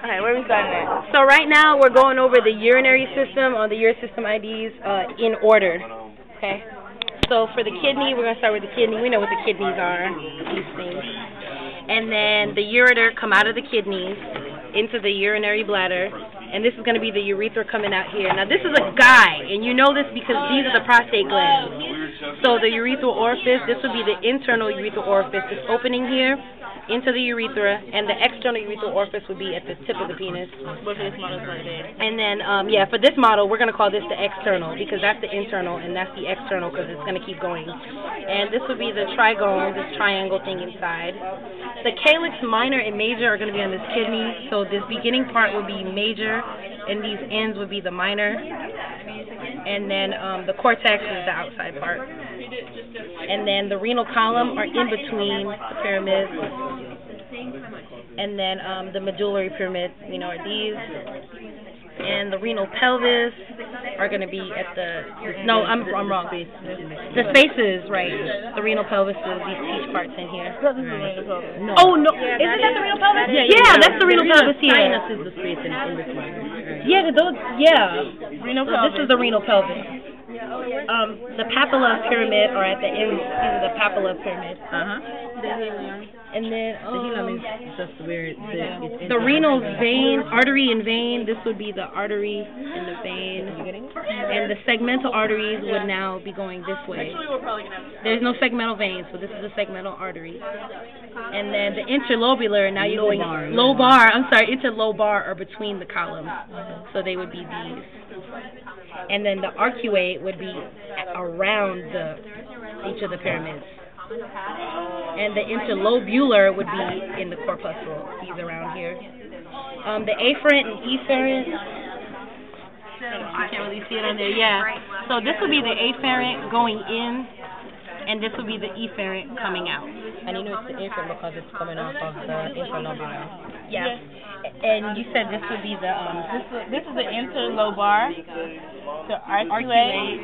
Alright, where are we starting at? So right now we're going over the urinary system or the urisystem IDs uh, in order. Okay. So for the kidney, we're gonna start with the kidney. We know what the kidneys are. These things. And then the ureter come out of the kidneys into the urinary bladder, and this is going to be the urethra coming out here. Now this is a guy, and you know this because these are the prostate glands. So the urethral orifice, this would be the internal urethral orifice, this opening here into the urethra, and the external urethral orifice would be at the tip of the penis. But for this model. And then, um, yeah, for this model, we're going to call this the external because that's the internal and that's the external because it's going to keep going. And this would be the trigone, this triangle thing inside. The calyx minor and major are going to be on this kidney, so this beginning part would be major, and these ends would be the minor. And then um, the cortex is the outside part. And then the renal column are in between the pyramids. And then um, the medullary pyramid, you know, are these. And the renal pelvis are going to be at the, no, I'm, I'm wrong. The spaces, right. The renal pelvis is these teach parts in here. This is the renal pelvis. No. Oh, no, isn't that the renal pelvis? Yeah, Yeah, that's the renal pelvis here. Sinus is the space in, in between. Yeah, those, yeah. Renal So pelvis. this is the renal pelvis. Um, the papilla pyramid are at the end. These are the papilla pyramid. Uh huh. And then The hilum um, is just where it's, it's the renal vein, artery and vein. This would be the artery and the vein. And the segmental arteries would now be going this way. There's no segmental vein, so this is the segmental artery. And then the interlobular, now you're going Lobar. lobar. I'm sorry, interlobar are between the columns, so they would be these. And then the arcuate would be around the each of the pyramids. And the interlobular would be in the corpuscle, these around here. Um, the afferent and efferent, you can't really see it on there, yeah. So this would be the afferent going in, and this would be the efferent coming out. And you know it's the afferent because it's coming off of the interlobular. Yeah. And you said this would be the, um, This is, this is the interlobar, the arcuate,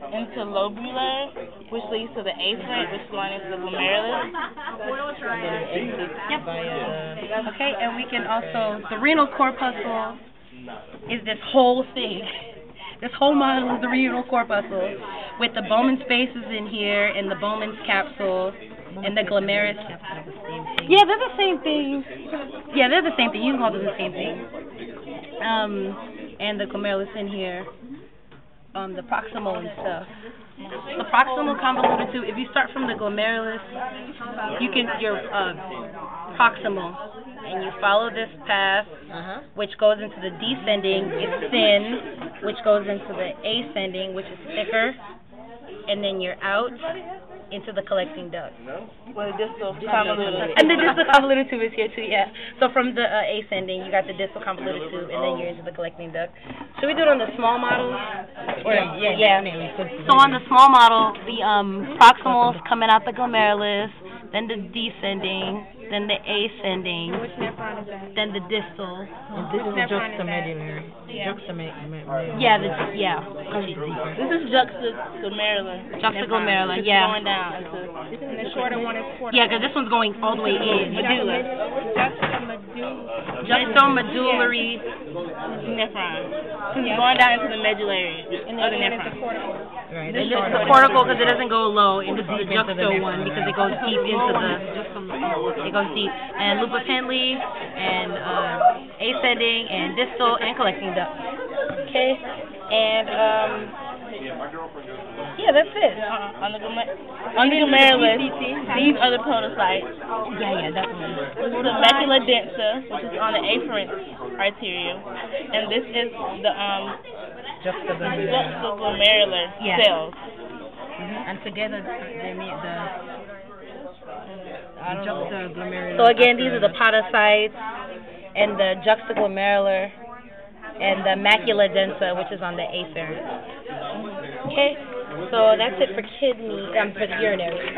interlobular, which leads to the afferent, which is into the glomerulus. And then it exits Yep. Okay, and we can also, the renal corpuscle is this whole thing. This whole model is the renal corpuscle with the Bowman spaces in here and the Bowman's capsule and the glomerulus. capsule, the same thing. Yeah, they're the same thing. Yeah, they're the same thing. You can call them the same thing. Um, and the glomerulus in here. Um, the proximal and stuff. The proximal convoluted tube. If you start from the glomerulus, you can your uh, proximal, and you follow this path, Uh-huh. which goes into the descending. It's thin, which goes into the ascending, which is thicker, and then you're out into the collecting duct. No? Well, the distal convoluted. And the distal convoluted tube is here too, yeah. So from the uh, ascending, you got the distal convoluted tube, and then you're into the collecting duct. Should we do it on the small model? Or, Yeah, yeah, yeah. So on the small model, the um, proximals coming out the glomerulus, then the descending, then the ascending, then the distal. And this is juxtamedullary. Juxtamedullary. Yeah, the yeah. This is juxtaglomerular. Juxtaglomerular, It's yeah. Going down into. And the shorter one is Yeah, because this one's going all the way in. medulla. Juxtamedullary. Nephron. It's going down into the medullary of the nephron. Right. This the is the one. cortical because it doesn't go low, and this is the Deep into the juxta one because it goes deep into the it goes deep. And loop of Henle and uh, ascending and distal and collecting duct. Okay, and um, yeah, that's it. Uh, on the glomer- on the glomerulus, these are the podocytes. Yeah, yeah, definitely. The macula densa, which is on the afferent arteriole, and this is the um Juxtamedullary. Juxtaglomerular Yeah. cells. Mhm. And together they make the I don't know. juxtaglomerular. So again, these are the podocytes and the juxtaglomerular and the macula densa, which is on the afferent. Okay, so that's it for kidney, um, for the urinary.